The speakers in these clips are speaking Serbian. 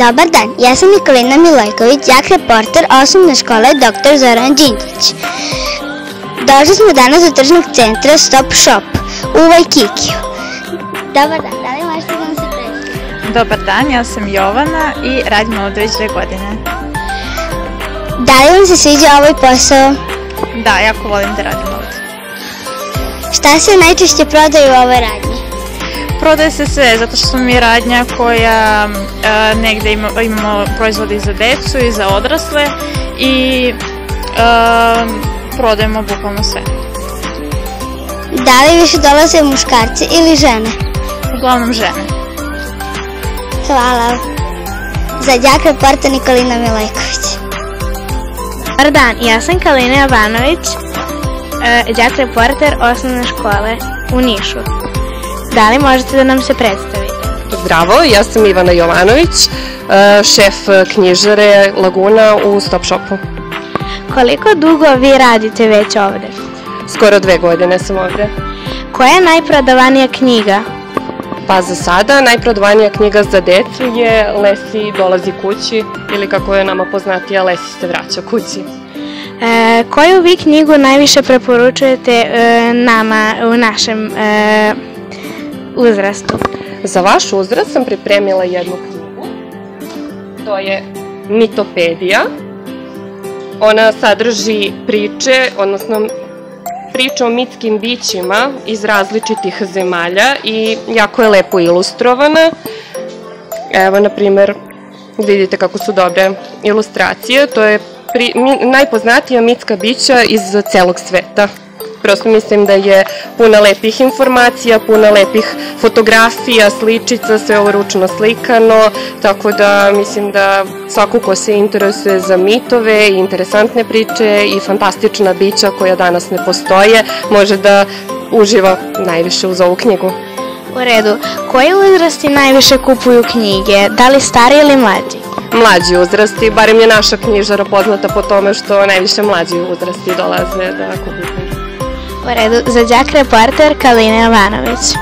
Dobar dan, ja sam Nikolina Milojković, jak reporter osnovne škole dr. Zoran Đinđić. Došli smo danas do tržnog centra Stop Shop u Vajkikiju. Dobar dan, da li možete da vam se predstavite? Dobar dan, ja sam Jovana i radim ovde već dve godine. Da li vam se sviđa ovaj posao? Da, jako volim da radim ovde. Šta se najčešće prodaju u ovoj radnji? Prodaje se sve, zato što smo mi radnja koja e, negde ima, imamo proizvode i za decu i za odrasle i e, prodajemo bukvalno sve. Da li više dolaze muškarci ili žene? Uglavnom žene. Hvala. Za đak reporter Nikolina Milojković. Dobar dan, ja sam Kalina Jovanović, e, đak reporter osnovne škole u Nišu. Da li možete da nam se predstavite? Zdravo, ja sam Ivana Jovanović, e, šef knjižare Laguna u Stop Shopu. Koliko dugo vi radite već ovde? Skoro dve godine sam ovde. Koja je najprodavanija knjiga? Pa za sada najprodovanija knjiga za decu je Lesi dolazi kući ili kako je nama poznatija Lesi se vraća kući. E, koju vi knjigu najviše preporučujete e, nama u našem e, uzrastu? Za vaš uzrast sam pripremila jednu knjigu. To je Mitopedija. Ona sadrži priče, odnosno priče o mitskim bićima iz različitih zemalja i jako je lepo ilustrovana. Evo, na primer, vidite kako su dobre ilustracije. To je pri, mi, najpoznatija mitska bića iz celog sveta. Prosto mislim da je puna lepih informacija, puna lepih fotografija, sličica, sve ovo ručno slikano, tako da mislim da svako ko se interesuje za mitove i interesantne priče i fantastična bića koja danas ne postoje, može da uživa najviše uz ovu knjigu. U redu, koji uzrasti najviše kupuju knjige? Da li stari ili mlađi? Mlađi uzrasti, barem je naša knjižara poznata po tome što najviše mlađi uzrasti dolaze da kupuju knjige. U redu, za đak reporter Kalina Jovanović.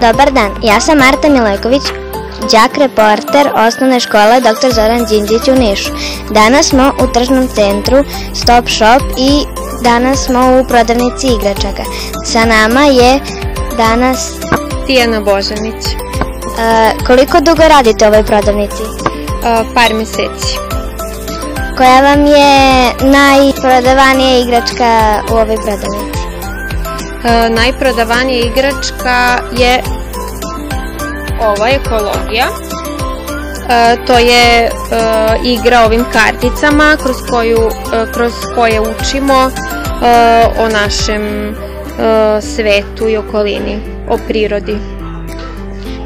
Dobar dan, ja sam Marta Milojković, đak reporter osnovne škole dr. Zoran Đinđić u Nišu. Danas smo u tržnom centru Stop Shop i danas smo u prodavnici igračaka. Sa nama je danas... Tijana Božanić, E, koliko dugo radite u ovoj prodavnici? a, par meseci. Koja vam je najprodavanija igračka u ovoj prodavnici? A, Najprodavanija igračka je ova ekologija. A, To je a, igra ovim karticama kroz, koju, a, kroz koje učimo a, o našem a, svetu i okolini, o prirodi.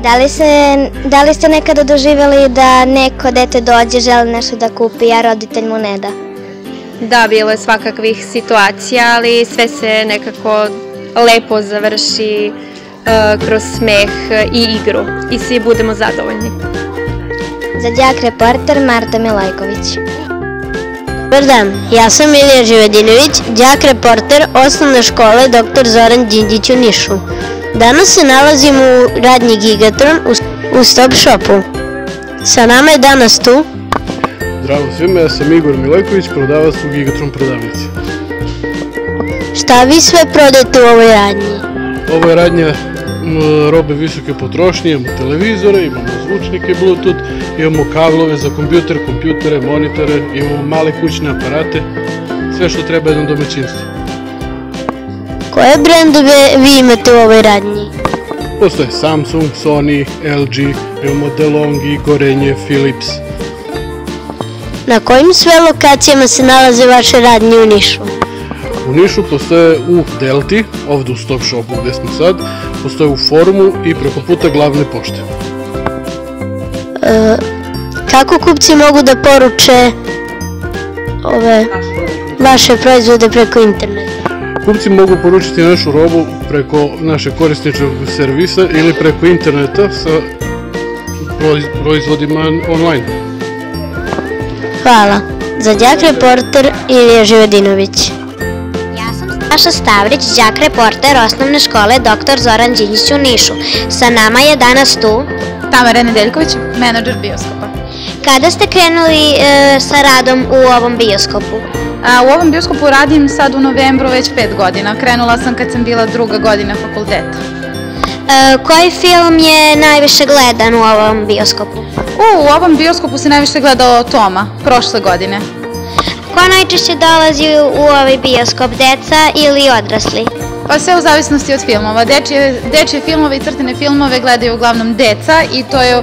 Da li, se, da li ste nekada doživjeli da neko dete dođe, želi nešto da kupi, a roditelj mu ne da? Da, bilo je svakakvih situacija, ali sve se nekako lepo završi a, kroz smeh i igru i svi budemo zadovoljni. Za đak reporter Marta Milajković. Dobar dan, ja sam Ilija Živedinović, đak reporter osnovne škole dr. Zoran Đinđić u Nišu. Danas se nalazim u radnji Gigatron u, Stop Shopu. Sa nama je danas tu Zdravo svima, ja sam Igor Milojković, prodavac u Gigatron prodavnici. Šta vi sve prodajete u ovoj radnji? Ovo je radnja robe visoke potrošnje, imamo televizore, imamo zvučnike Bluetooth, imamo kablove za kompjuter, kompjutere, monitore, imamo male kućne aparate, sve što treba jednom domaćinstvu. Koje brendove vi imate u ovoj radnji? Postoje Samsung, Sony, LG, imamo DeLonghi, Gorenje, Philips. Na kojim sve lokacijama se nalaze vaše radnje u Nišu? U Nišu postoje u Delti, ovde u Stop Shopu gde smo sad, postoje u Forumu i preko puta glavne pošte. Kako kupci mogu da poruče ove vaše proizvode preko interneta? Kupci mogu poručiti našu robu preko našeg korisničkog servisa ili preko interneta sa proiz- proizvodima online. Hvala. Za đak reporter Ilija Živedinović. Ja sam Saša Stavrić, đak reporter osnovne škole dr. Zoran Đinđić u Nišu. Sa nama je danas tu Tamara Nedeljković, menadžer bioskopa. Kada ste krenuli e, sa radom u ovom bioskopu? A, u ovom bioskopu radim sad u novembru već pet godina. Krenula sam kad sam bila druga godina fakulteta. E, koji film je najviše gledan u ovom bioskopu? U, u ovom bioskopu se najviše gledao Toma, prošle godine. Ko najčešće dolazi u ovaj bioskop, deca ili odrasli? Pa sve u zavisnosti od filmova. Dečije, dečije filmove i crtene filmove gledaju uglavnom deca i to je,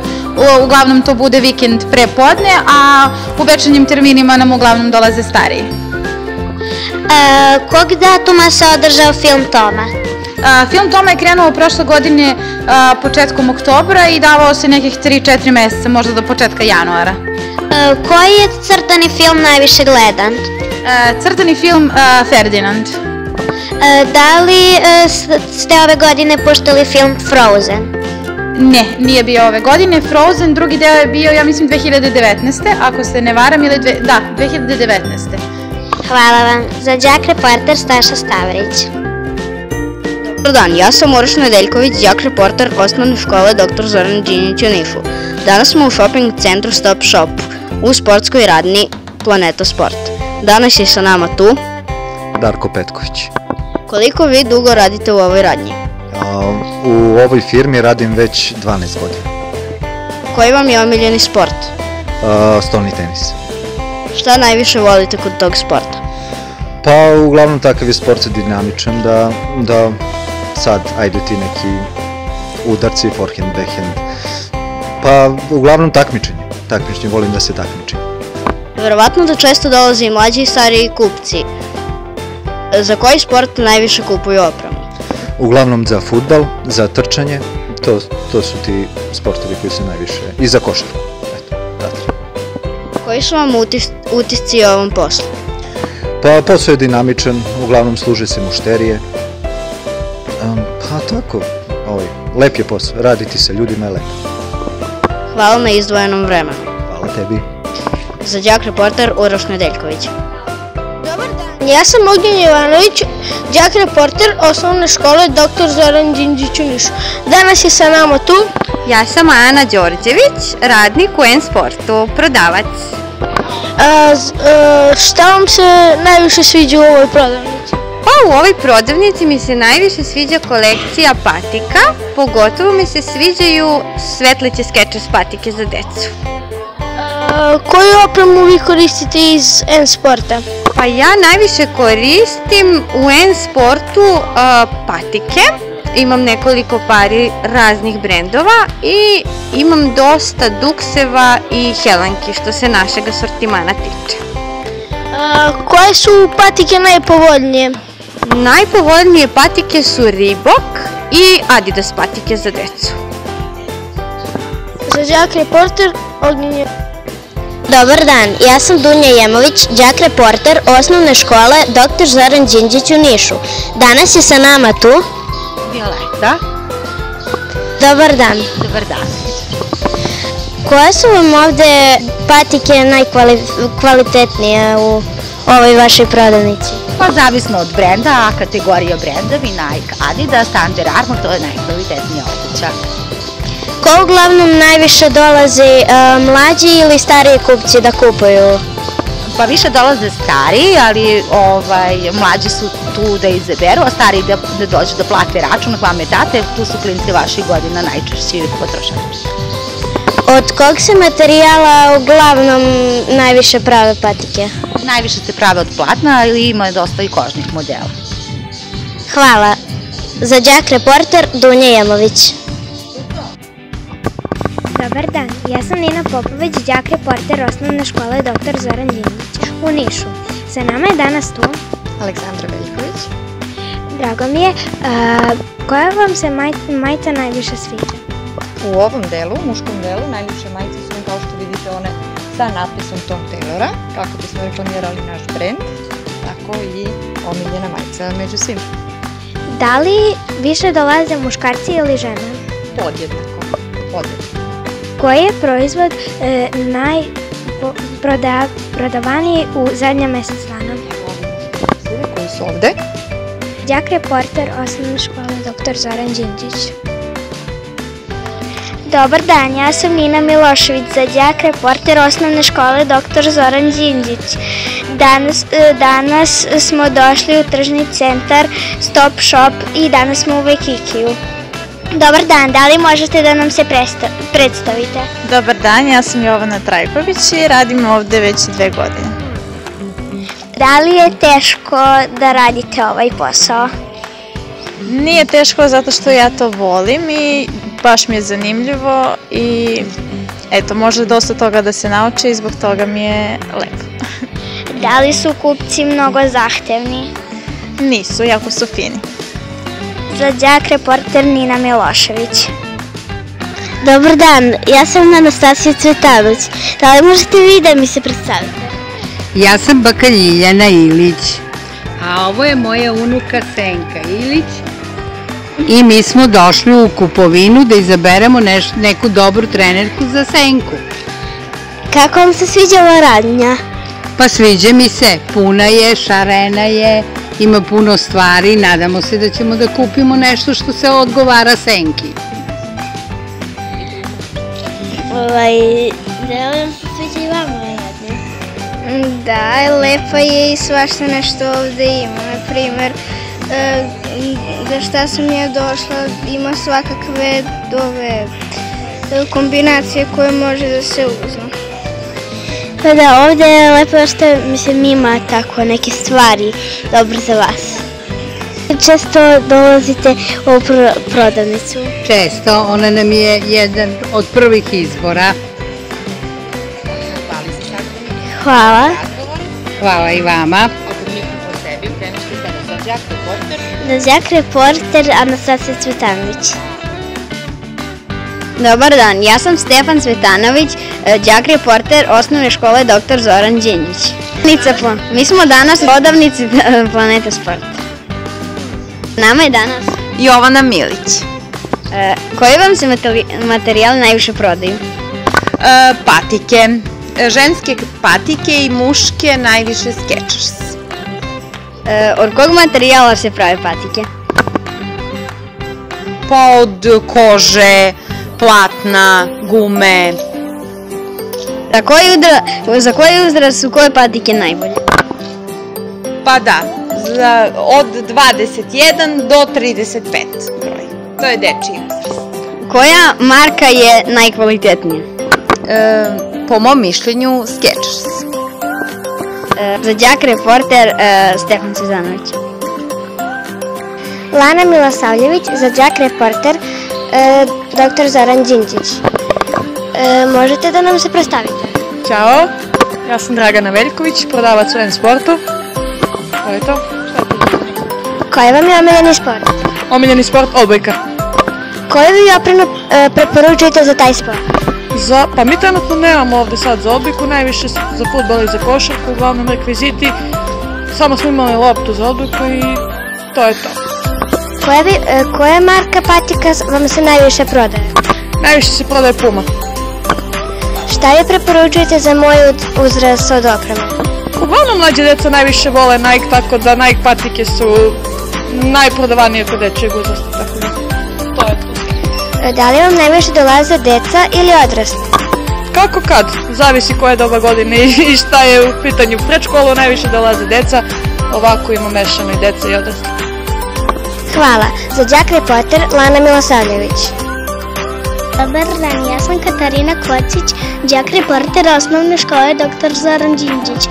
uglavnom to bude vikend pre podne, a u večernjim terminima nam uglavnom dolaze stariji. E, kog datuma se održao film Toma? A, film Toma je krenuo prošle godine a, početkom oktobra i davao se nekih 3-4 meseca, možda do početka januara. E, koji je crtani film najviše gledan? E, crtani film Ferdinand. E, da li e, ste ove godine puštali film Frozen? Ne, nije bio ove godine. Frozen, drugi deo je bio, ja mislim, 2019. Ako se ne varam, ili dve, da, 2019. Hvala vam. Za Đak reporter Staša Stavrić. Dobar dan, ja sam Uroš Nedeljković, đak reporter osnovne škole dr. Zoran Đinjić u Nišu. Danas smo u shopping centru Stop Shop u sportskoj radni Planeta Sport. Danas je sa nama tu. Darko Petković. Koliko vi dugo radite u ovoj radnji? A, U ovoj firmi radim već 12 godina. Koji vam je omiljeni sport? A, Stolni tenis. Šta najviše volite kod tog sporta? Pa uglavnom takav je sport dinamičan da, da sad ajde ti neki udarci, forehand, backhand. Pa uglavnom takmičenje. Takmičenje, volim da se takmičim. Verovatno da često dolaze i mlađi i stariji kupci. Za koji sport najviše kupuju opremu? Uglavnom za futbal, za trčanje, to, to su ti sportovi koji se najviše... I za košarku. Koji su vam utis, utisci o ovom poslu? Pa posao je dinamičan, uglavnom služe se mušterije. Um, pa tako, ovaj, lep je posao, raditi sa ljudima je lepo. Hvala na izdvojenom vremenu. Hvala tebi. Za đak reporter Uroš Nedeljković. Ja sam Ognjen Jovanović, đak reporter osnovne škole dr. Zoran Đinđić u Nišu. Danas je sa nama tu Ja sam Ana Đorđević, radnik u N-Sportu, prodavac. A, a, šta vam se najviše sviđa u ovoj prodavnici? Pa u ovoj prodavnici mi se najviše sviđa kolekcija patika, pogotovo mi se sviđaju svetleće Skechers patike za decu. A, koju opremu vi koristite iz N-sporta? Pa ja najviše koristim u N-Sportu a, patike, imam nekoliko pari raznih brendova i imam dosta dukseva i helanki što se našeg asortimana tiče. A, koje su patike najpovoljnije? Najpovoljnije patike su Reebok i Adidas patike za decu. Za đak reporter Ognjen Jovanović. Dobar dan, ja sam Dunja Jemović, đak reporter osnovne škole dr. Zoran Đinđić u Nišu. Danas je sa nama tu. Violeta, Dobar dan. dobar dan. Koje su vam ovde patike najkvalitetnije u ovoj vašoj prodavnici? Pa zavisno od brenda, a kategorija brendovi Nike, Adidas, Under Armour, to je najkvalitetnija obuća. Ko uglavnom najviše dolazi mlađi ili stariji kupci da kupuju? Pa više dolaze stariji, ali ovaj, mlađi su tu da izaberu, a stariji da, da dođu da plate račun, pa me date, tu su klinci vaših godina najčešći potrošači. Od kog se materijala uglavnom najviše prave patike? Najviše se prave od platna ili ima dosta i kožnih modela. Hvala. Za đak reporter Dunja Jemović. Dobar dan, ja sam Nina Popović, đak reporter osnovne škole dr. Zoran Đinđić u Nišu. Sa nama je danas tu Aleksandra Veljković. Drago mi je. koja vam se majica najviše sviđa? U ovom delu, muškom delu, najljepše majice su kao što vidite one sa natpisom Tom Taylora, kako bismo reklamirali naš brend, tako i omiljena majica među svima. Da li više dolaze muškarci ili žene? Podjednako, podjednako. Koji je proizvod e, najprodavaniji u zadnja mesec dana? Koji su ovde, Đak reporter osnovne škole dr. Zoran Đinđić. Dobar dan, ja sam Nina Milošević, za đak reporter osnovne škole dr. Zoran Đinđić. Danas, e, danas smo došli u tržni centar Stop Shop i danas smo u Vekikiju. Dobar dan, da li možete da nam se predstavite? Dobar dan, ja sam Jovana Trajković i radim ovde već dve godine. Da li je teško da radite ovaj posao? Nije teško zato što ja to volim i baš mi je zanimljivo i eto, može dosta toga da se nauči i zbog toga mi je lepo. Da li su kupci mnogo zahtevni? Nisu, jako su fini. Za đak reporter Nina Milošević. Dobar dan, ja sam Anastasija Cvetanović. Da li možete vi da mi se predstavite? Ja sam baka Ljiljana Ilić, a ovo je moja unuka Senka Ilić i mi smo došli u kupovinu da izaberemo neš, neku dobru trenerku za Senku. Kako vam se sviđa ova radnja? Pa sviđa mi se, puna je, šarena je, ima puno stvari, nadamo se da ćemo da kupimo nešto što se odgovara Senki. Ovaj, da li vam se sviđa i vama radnja? Da, lepa je i svašta nešto ovde ima. Na primer, e, za šta sam ja došla, ima svakakve ove e, kombinacije koje može da se uzme. Pa da, ovde je lepo što mislim ima tako neke stvari dobro za vas. Često dolazite u ovu pro- prodavnicu. Često, ona nam je jedan od prvih izbora. Hvala. Hvala i vama. Za đak reporter Anastasija Cvetanović. Dobar dan, ja sam Stefan Cvetanović, đak reporter osnovne škole dr. Zoran. Nicaplo, mi smo danas u prodavnici Planeta Sport. Nama je danas Jovana Milić. E, koji vam se materi- materijal najviše prodaju? E, patike. E, Ženske patike i muške najviše Skechers. E, od kog materijala se prave patike? Pa od kože, platna, gume. Za koji, udra, za koji uzrast su koje patike najbolje? Pa da, za, od 21 do 35 broj. To je dečiji uzrast. Koja marka je najkvalitetnija? E, po mom mišljenju Skechers. E, za đak reporter e, Stefan Cezanović. Lana Milosavljević, za đak reporter e, dr. Zoran Đinđić. E, možete da nam se predstavite? Ćao, ja sam Dragana Veljković, prodavac u N-Sportu. To je to. Koji vam je omiljeni sport? Omiljeni sport odbojka. Koju vi opremu e, preporučujete za taj sport? Za, pa mi trenutno nemamo ovde sad za odbojku, najviše za futbol i za košarku, uglavnom rekviziti. Samo smo imali loptu za odbojku i to je to. Koja, bi, e, koja marka patika vam se najviše prodaje? Najviše se prodaje Puma. Šta vi preporučujete za moj uzrast od opreme? Uglavnom mlađe deca najviše vole Nike, tako da Nike patike su najprodavanije kod dečeg uzrasta, tako da to je to. Da li vam najviše dolaze deca ili odrasli? Kako kad, zavisi koja je doba godine i šta je u pitanju. Pred školu najviše dolaze deca, ovako ima mešano i deca i odrasli. Hvala. Za đak reporter Lana Milosavljević. Dobar dan, ja sam Katarina Kocić, đak reporter osnovne škole dr. Zoran Đinđić.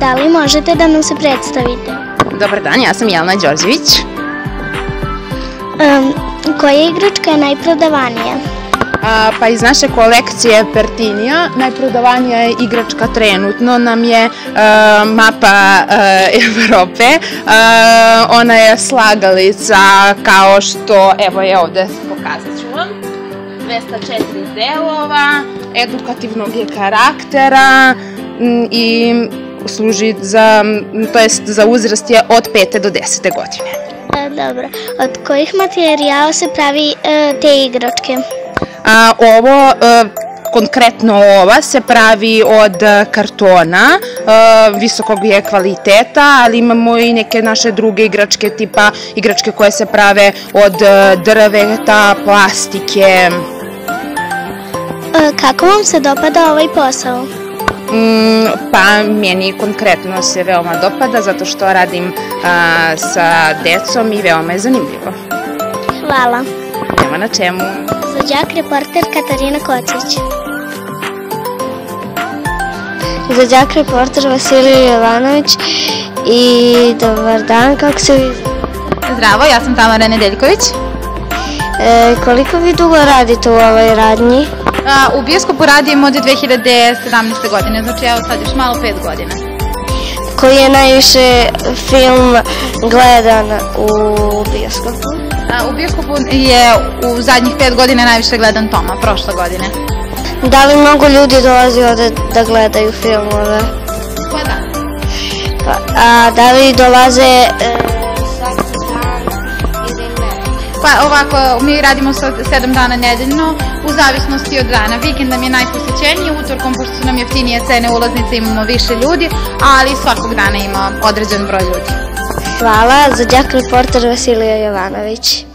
Da li možete da nam se predstavite? Dobar dan, ja sam Jelena Đorđević. Um, koja igračka je najprodavanija? A, pa iz naše kolekcije Pertinija najprodavanija je igračka trenutno nam je e, mapa e, Evrope. E, ona je slagalica kao što, evo je ovde, vam. 204 delova, edukativnog je karaktera i služi za, to jest za uzrast je od 5. do 10. godine. E, dobro. Od kojih materijala se pravi e, te igračke? A, ovo, e, konkretno ova, se pravi od kartona, e, visokog je kvaliteta, ali imamo i neke naše druge igračke, tipa igračke koje se prave od e, drveta, plastike. E, Kako vam se dopada ovaj posao? Mm, pa meni konkretno se veoma dopada zato što radim a, sa decom i veoma je zanimljivo. Hvala. Nema na čemu. Za đak reporter Katarina Kocić. Za đak reporter Vasilij Jovanović i dobar dan, kako se vi Zdravo, ja sam Tamara Nedeljković. E, koliko vi dugo radite u ovoj radnji? U bioskopu radim od 2017. godine, znači evo sad još malo pet godina. Koji je najviše film gledan u bioskopu? U bioskopu je u zadnjih pet godina najviše gledan Toma, prošle godine. Da li mnogo ljudi dolazi ovde da gledaju filmove? Pa da. Pa, a da li dolaze e, Pa ovako, mi radimo sa sedam dana nedeljno, u zavisnosti od dana. Vikend nam je najposećeniji, utorkom, pošto su nam jeftinije cene ulaznice, imamo više ljudi, ali svakog dana ima određen broj ljudi. Hvala za đak reporter Vasilija Jovanović.